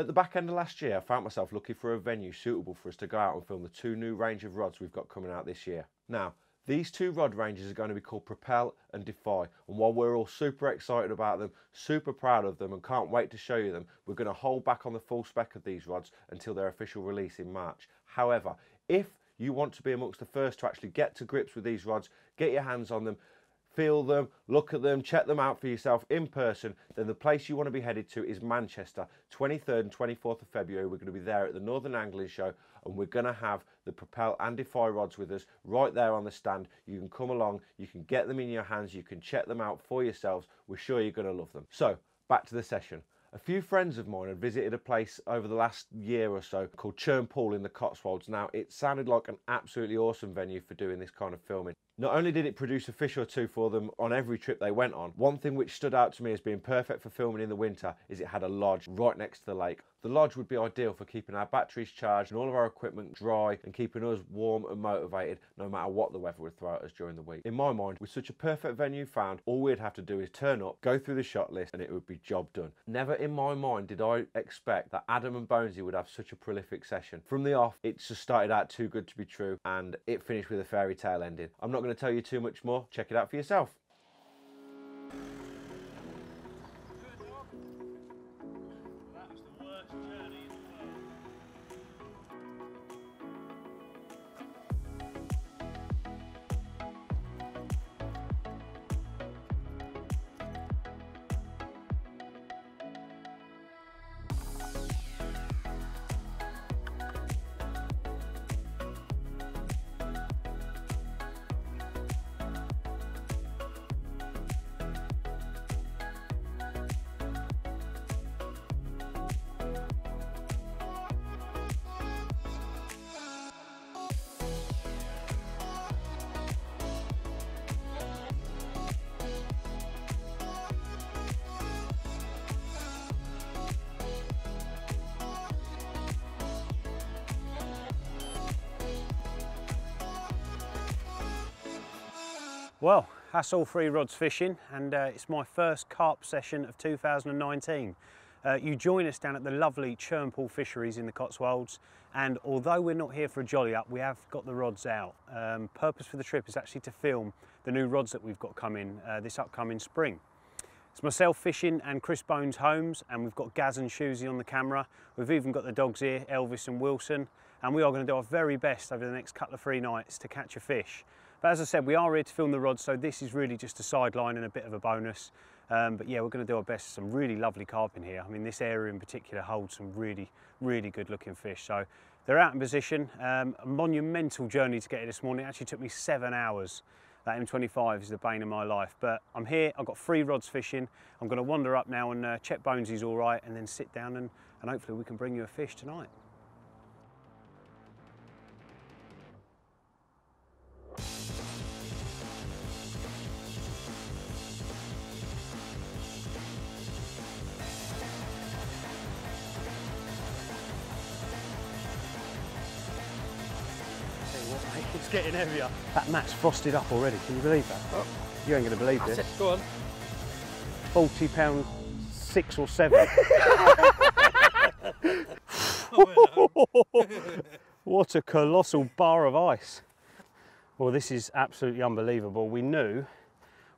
At the back end of last year, I found myself looking for a venue suitable for us to go out and film the two new range of rods we've got coming out this year. Now, these two rod ranges are going to be called Propel and Defy, and while we're all super excited about them, super proud of them, and can't wait to show you them, we're going to hold back on the full spec of these rods until their official release in March. However, if you want to be amongst the first to actually get to grips with these rods, get your hands on them, feel them, look at them, check them out for yourself in person, then the place you want to be headed to is Manchester, 23rd and 24th of February. We're going to be there at the Northern Angling Show and we're going to have the Propel and Defy rods with us right there on the stand. You can come along, you can get them in your hands, you can check them out for yourselves. We're sure you're going to love them. So, back to the session. A few friends of mine had visited a place over the last year or so called Churn Pool in the Cotswolds. Now, it sounded like an absolutely awesome venue for doing this kind of filming. Not only did it produce a fish or two for them on every trip they went on, one thing which stood out to me as being perfect for filming in the winter is it had a lodge right next to the lake. The lodge would be ideal for keeping our batteries charged and all of our equipment dry and keeping us warm and motivated no matter what the weather would throw at us during the week. In my mind, with such a perfect venue found, all we'd have to do is turn up, go through the shot list and it would be job done. Never in my mind did I expect that Adam and Bonesy would have such a prolific session. From the off, it just started out too good to be true and it finished with a fairy tale ending. I'm not going to tell you too much more, check it out for yourself. Well, that's all three rods fishing and uh, it's my first carp session of 2019. Uh, you join us down at the lovely Churnpool Fisheries in the Cotswolds and although we're not here for a jolly up, we have got the rods out. Um, purpose for the trip is actually to film the new rods that we've got coming uh, this upcoming spring. It's myself fishing and Chris Bones Holmes and we've got Gaz and Shuzy on the camera. We've even got the dogs here, Elvis and Wilson, and we are going to do our very best over the next couple of three nights to catch a fish. But as I said, we are here to film the rods, so this is really just a sideline and a bit of a bonus. Um, but yeah, we're going to do our best. Some really lovely carp in here. I mean, this area in particular holds some really, really good looking fish. So they're out in position. Um, a monumental journey to get here this morning. It actually took me seven hours. That M25 is the bane of my life. But I'm here, I've got three rods fishing. I'm going to wander up now and uh, check Bonesy's all right and then sit down and, and hopefully we can bring you a fish tonight. Getting heavier. That mat's frosted up already. Can you believe that? Oh. You ain't going to believe this. Go on. 40 pound six or seven. what a colossal bar of ice. Well, this is absolutely unbelievable. We knew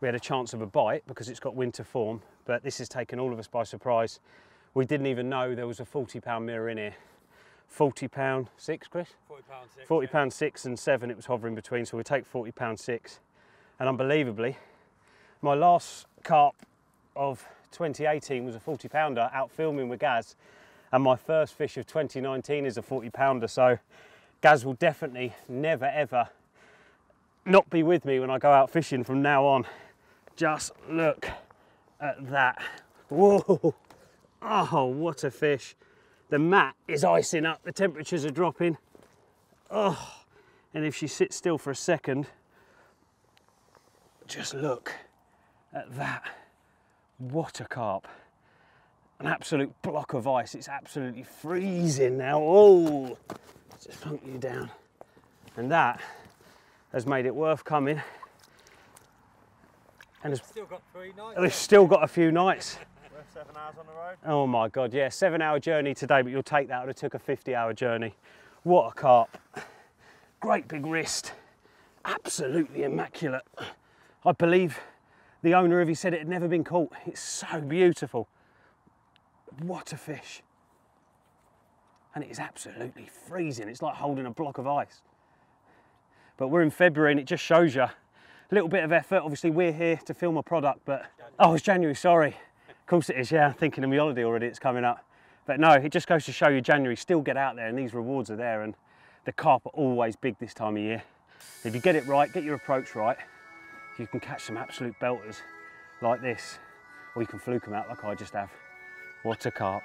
we had a chance of a bite because it's got winter form, but this has taken all of us by surprise. We didn't even know there was a 40 pound mirror in here. 40 pound six, Chris? 40 pound six. 40 pound six and seven, it was hovering between, so we take 40 pound six. And unbelievably, my last carp of 2018 was a 40 pounder out filming with Gaz. And my first fish of 2019 is a 40 pounder. So Gaz will definitely never ever not be with me when I go out fishing from now on. Just look at that. Whoa. Oh, what a fish. The mat is icing up, the temperatures are dropping. Oh, and if she sits still for a second, just look at that. What a carp. An absolute block of ice. It's absolutely freezing now. Oh, just plunk you down. And that has made it worth coming. And it's Still got three nights. we've still got a few nights. Seven hours on the road. Oh my God, yeah, seven hour journey today, but you'll take that. It took a 50 hour journey. What a carp. Great big wrist. Absolutely immaculate. I believe the owner of he said it had never been caught. It's so beautiful. What a fish. And it is absolutely freezing. It's like holding a block of ice. But we're in February and it just shows you a little bit of effort. Obviously we're here to film a product, but, oh, it's January, sorry. Course it is, yeah, thinking of my holiday already, it's coming up. But no, it just goes to show you January, still get out there and these rewards are there and the carp are always big this time of year. If you get it right, get your approach right, you can catch some absolute belters like this, or you can fluke them out like I just have. What a carp.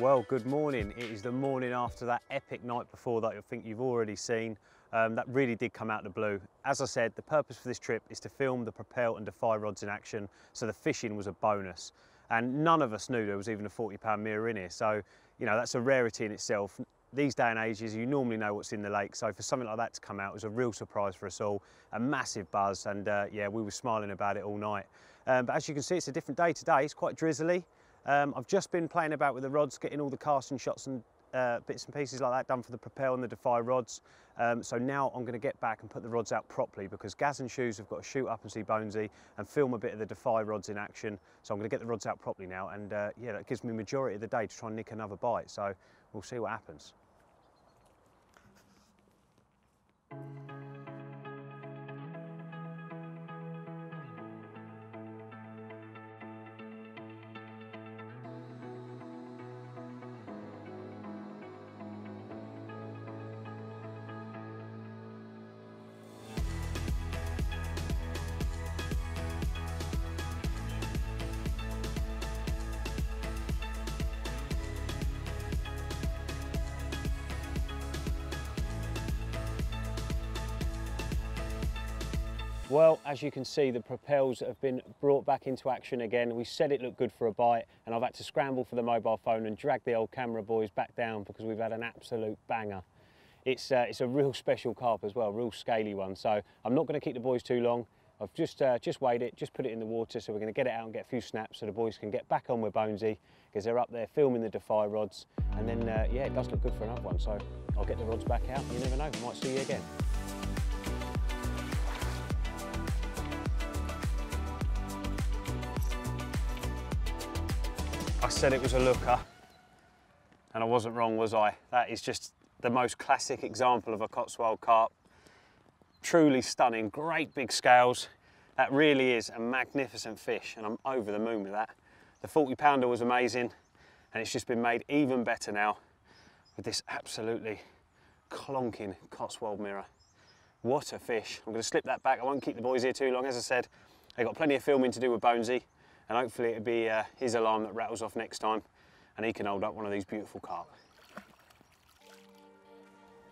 Well, good morning. It is the morning after that epic night before that I think you've already seen. Um, that really did come out of the blue. As I said, the purpose for this trip is to film the Propel and Defy rods in action, so the fishing was a bonus. And none of us knew there was even a 40 pound mirror in here. So, you know, that's a rarity in itself. These day and ages, you normally know what's in the lake. So for something like that to come out was a real surprise for us all, a massive buzz. And uh, yeah, we were smiling about it all night. Um, but as you can see, it's a different day today. It's quite drizzly. Um, I've just been playing about with the rods, getting all the casting shots and uh, bits and pieces like that done for the Propel and the Defy rods. Um, so now I'm going to get back and put the rods out properly because Gaz and Shoes have got to shoot up and see Bonesy and film a bit of the Defy rods in action. So I'm going to get the rods out properly now and uh, yeah, that gives me majority of the day to try and nick another bite. So we'll see what happens. Well, as you can see, the propels have been brought back into action again. We said it looked good for a bite, and I've had to scramble for the mobile phone and drag the old camera boys back down because we've had an absolute banger. It's, uh, it's a real special carp as well, real scaly one. So I'm not going to keep the boys too long. I've just, uh, just weighed it, just put it in the water, so we're going to get it out and get a few snaps so the boys can get back on with Bonesy because they're up there filming the Defy rods. And then, uh, yeah, it does look good for another one. So I'll get the rods back out. You never know, we might see you again. I said it was a looker, and I wasn't wrong, was I? That is just the most classic example of a Cotswold carp. Truly stunning, great big scales. That really is a magnificent fish, and I'm over the moon with that. The 40 pounder was amazing, and it's just been made even better now with this absolutely clonking Cotswold mirror. What a fish. I'm going to slip that back. I won't keep the boys here too long. As I said, they've got plenty of filming to do with Bonesy and hopefully it'll be uh, his alarm that rattles off next time and he can hold up one of these beautiful carp.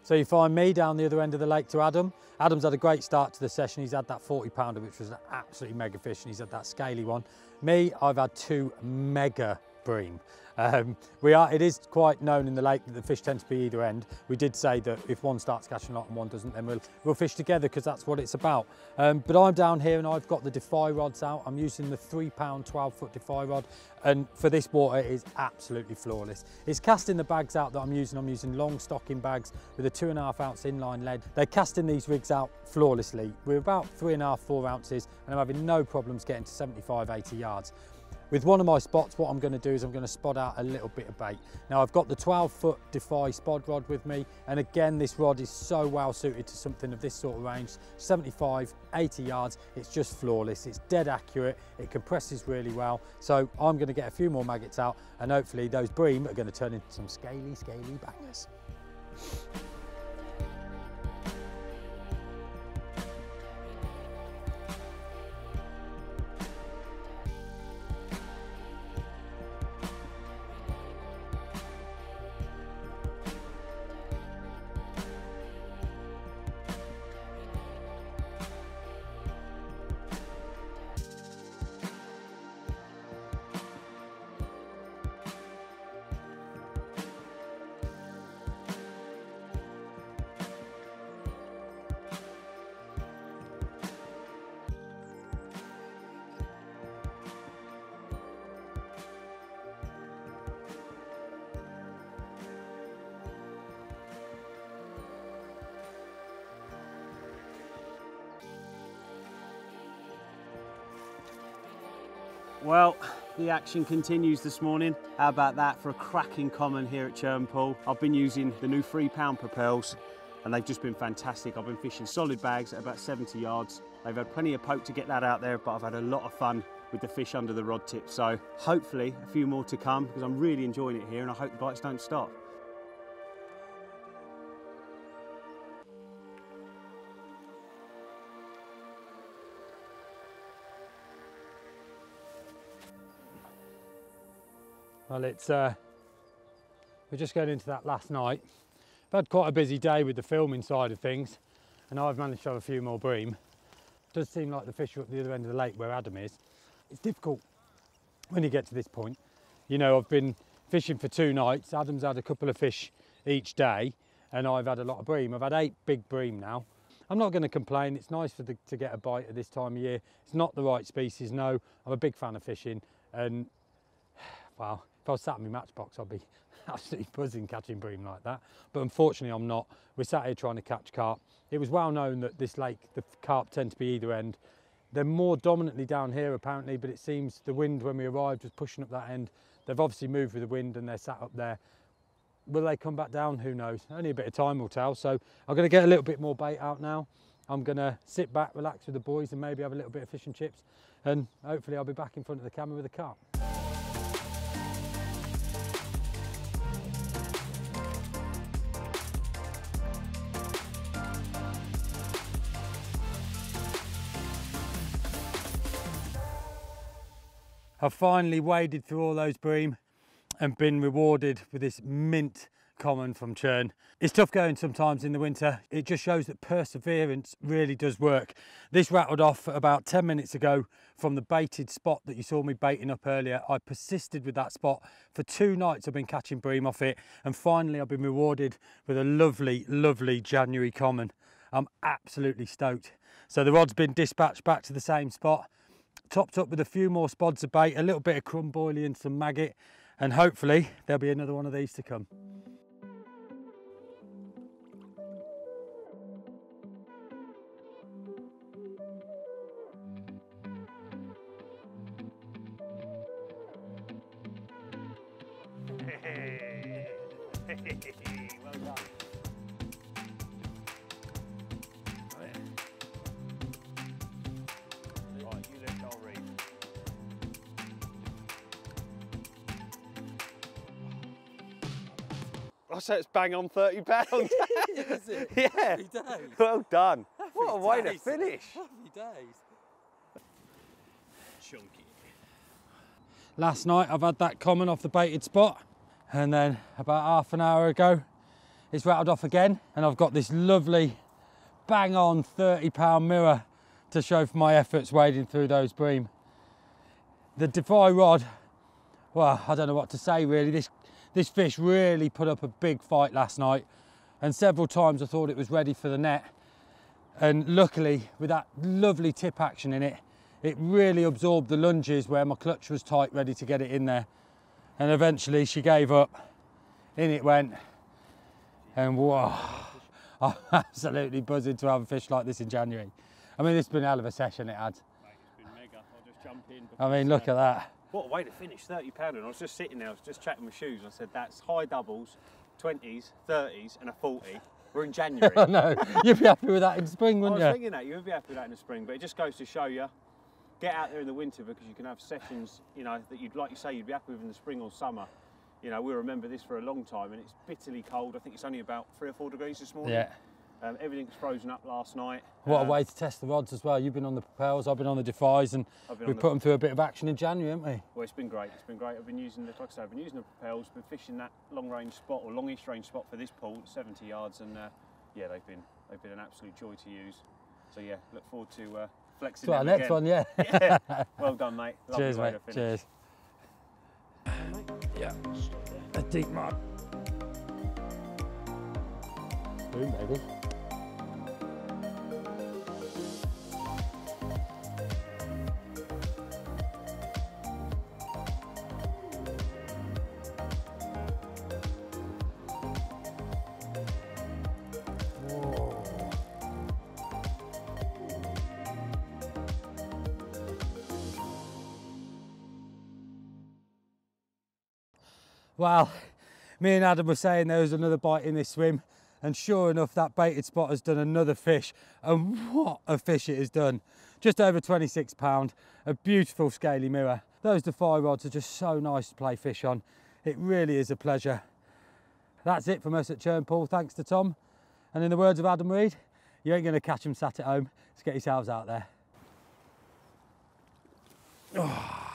So you find me down the other end of the lake to Adam. Adam's had a great start to the session. He's had that 40 pounder, which was an absolutely mega fish, and he's had that scaly one. Me, I've had two mega bream. Um, we are, it is quite known in the lake that the fish tend to be either end. We did say that if one starts catching a lot and one doesn't, then we'll, we'll fish together because that's what it's about. Um, but I'm down here and I've got the Defy rods out. I'm using the three pound, 12 foot Defy rod. And for this water, it is absolutely flawless. It's casting the bags out that I'm using. I'm using long stocking bags with a two and a half ounce inline lead. They're casting these rigs out flawlessly. We're about three and a half, four ounces, and I'm having no problems getting to 75, 80 yards. With one of my spots, what I'm going to do is I'm going to spot out a little bit of bait. Now I've got the 12 foot Defy spod rod with me. And again, this rod is so well suited to something of this sort of range, 75, 80 yards. It's just flawless. It's dead accurate. It compresses really well. So I'm going to get a few more maggots out and hopefully those bream are going to turn into some scaly, scaly bangers. Well, the action continues this morning. How about that for a cracking common here at Churnpool? I've been using the new three pound propels and they've just been fantastic. I've been fishing solid bags at about 70 yards. They've had plenty of poke to get that out there, but I've had a lot of fun with the fish under the rod tip. So hopefully a few more to come because I'm really enjoying it here and I hope the bites don't stop. Well, it's uh, we're just going into that last night. I've had quite a busy day with the filming side of things, and I've managed to have a few more bream. It does seem like the fish are at the other end of the lake where Adam is. It's difficult when you get to this point. You know, I've been fishing for two nights. Adam's had a couple of fish each day, and I've had a lot of bream. I've had eight big bream now. I'm not going to complain. It's nice the, to get a bite at this time of year. It's not the right species, no. I'm a big fan of fishing, and well, if I was sat in my matchbox, I'd be absolutely buzzing catching bream like that. But unfortunately, I'm not. We're sat here trying to catch carp. It was well known that this lake, the carp tend to be either end. They're more dominantly down here apparently, but it seems the wind when we arrived was pushing up that end. They've obviously moved with the wind and they're sat up there. Will they come back down? Who knows? Only a bit of time will tell. So I'm going to get a little bit more bait out now. I'm going to sit back, relax with the boys and maybe have a little bit of fish and chips. And hopefully I'll be back in front of the camera with a carp. I've finally waded through all those bream and been rewarded with this mint common from Churn. It's tough going sometimes in the winter. It just shows that perseverance really does work. This rattled off about 10 minutes ago from the baited spot that you saw me baiting up earlier. I persisted with that spot for two nights. I've been catching bream off it and finally I've been rewarded with a lovely, lovely January common. I'm absolutely stoked. So the rod's been dispatched back to the same spot topped up with a few more spods of bait, a little bit of crumb boilie and some maggot, and hopefully there'll be another one of these to come. well done. I say it's bang on 30 pounds. Is it? yeah. Happy days. Well done. what a way to finish. Happy days. Chunky. Last night I've had that common off the baited spot and then about half an hour ago it's rattled off again and I've got this lovely bang on 30 pound mirror to show for my efforts wading through those bream. The Defy rod, well I don't know what to say really, this, this fish really put up a big fight last night and several times I thought it was ready for the net. And luckily with that lovely tip action in it it really absorbed the lunges where my clutch was tight ready to get it in there. And eventually she gave up. In it went. And whoa i'm absolutely buzzing to have a fish like this in january. I mean this has been a hell of a session it had. It's been mega. I'll just jump in. i mean look at that What a way to finish, 30 pounder. And I was just sitting there, I was just chatting with shoes. I said, that's high doubles, 20s, 30s, and a 40. We're in January. i know you'd be happy with that in spring wouldn't you I was thinking that you would be happy with that in the spring, but it just goes to show you, get out there in the winter because you can have sessions, you know, that you'd like you say you'd be happy with in the spring or summer. You know, we'll remember this for a long time, and it's bitterly cold. I think it's only about three or four degrees this morning. yeah Um, everything's frozen up last night. what a Um, way to test the rods as well you've been on the propels i've been on the defies and I've we on the- put them through a bit of action in january haven't we Well, it's been great. It's been great. I've been using the, like I say, I've been using the propels, been fishing that long range spot or longish range spot for this pool, 70 yards, and uh, yeah, they've been they've been an absolute joy to use. So yeah, look forward to uh, flexing. to our next again. one yeah yeah. Well done, mate. Lovely cheers mate cheers yeah a deep mark boom baby Well, me and Adam were saying there was another bite in this swim and sure enough that baited spot has done another fish and what a fish it has done. Just over 26 pound, a beautiful scaly mirror. Those Defy rods are just so nice to play fish on. It really is a pleasure. That's it from us at Churnpool, thanks to Tom. And in the words of Adam Reed, you ain't gonna catch them sat at home. Let's get yourselves out there. Oh.